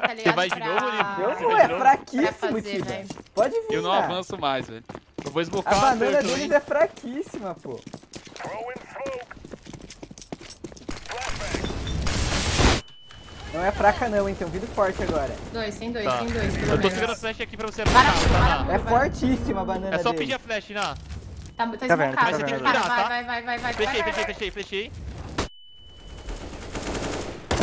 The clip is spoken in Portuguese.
tá ligado? vai de pra- novo, Nico? Eu vou, é fraquíssimo, fazer, Pode vir, Eu não cara. avanço mais, velho. Eu vou esbocar A banana cerca deles é fraquíssima, pô. Não é fraca não, hein? Tem um vidro forte agora. Dois, tem dois, Tá. tem dois. pelo Eu tô segurando a flash aqui pra você Para, para, para. É fortíssima a banana É só pedir a flash, né? Tá, tá Tá esmocado. tá Vai, vai, Tá. vai, vai, vai, vai. Fechei, vai, Fechei, fechei.